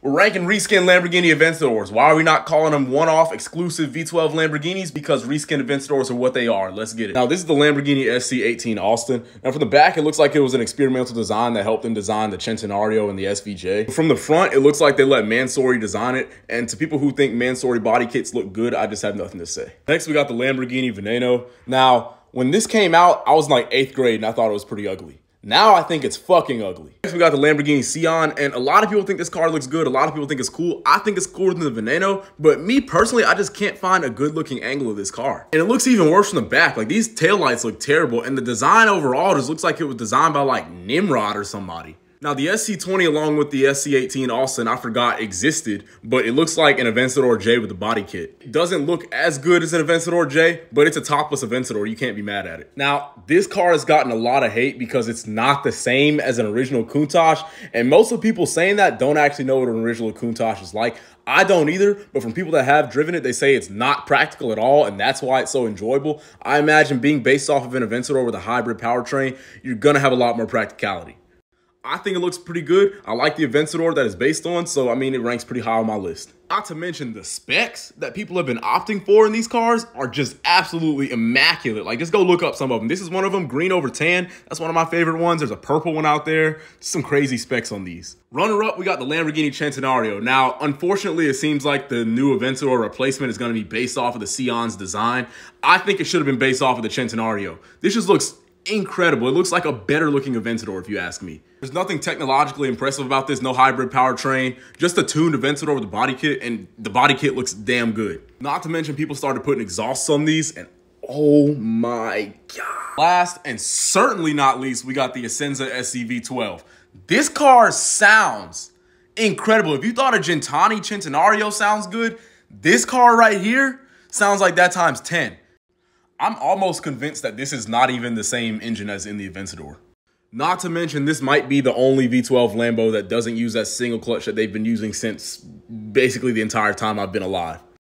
We're ranking reskin Lamborghini Aventadors. Why are we not calling them one-off exclusive V12 Lamborghinis? Because reskin Aventadors are what they are. Let's get it. Now, this is the Lamborghini SC18 Alston. Now, from the back, it looks like it was an experimental design that helped them design the Centenario and the SVJ. From the front, it looks like they let Mansory design it. And to people who think Mansory body kits look good, I just have nothing to say. Next, we got the Lamborghini Veneno. Now, when this came out, I was in like eighth grade and I thought it was pretty ugly. Now I think it's fucking ugly. Next we got the Lamborghini Sián, and a lot of people think this car looks good. A lot of people think it's cool. I think it's cooler than the Veneno, but me personally, I just can't find a good looking angle of this car. And it looks even worse from the back. Like these taillights look terrible, and the design overall just looks like it was designed by like Nimrod or somebody. Now, the SC20 along with the SC18 Alston, I forgot existed, but it looks like an Aventador J with a body kit. It doesn't look as good as an Aventador J, but it's a topless Aventador. You can't be mad at it. Now, this car has gotten a lot of hate because it's not the same as an original Countach, and most of the people saying that don't actually know what an original Countach is like. I don't either, but from people that have driven it, they say it's not practical at all, and that's why it's so enjoyable. I imagine being based off of an Aventador with a hybrid powertrain, you're gonna have a lot more practicality. I think it looks pretty good. I like the Aventador that it's based on, so I mean, it ranks pretty high on my list. Not to mention the specs that people have been opting for in these cars are just absolutely immaculate. Like, just go look up some of them. This is one of them, green over tan. That's one of my favorite ones. There's a purple one out there. Some crazy specs on these. Runner up, we got the Lamborghini Centenario. Now, unfortunately, it seems like the new Aventador replacement is going to be based off of the Sián's design. I think it should have been based off of the Centenario. This just looks incredible. It looks like a better looking Aventador if you ask me. There's nothing technologically impressive about this, no hybrid powertrain, just a tuned Aventador with a body kit, and the body kit looks damn good. Not to mention people started putting exhausts on these, and oh my god. Last and certainly not least, we got the Essenza SCV12. This car sounds incredible. If you thought a Gentani Centenario sounds good, this car right here sounds like that times 10. I'm almost convinced that this is not even the same engine as in the Aventador. Not to mention, this might be the only V12 Lambo that doesn't use that single clutch that they've been using since basically the entire time I've been alive.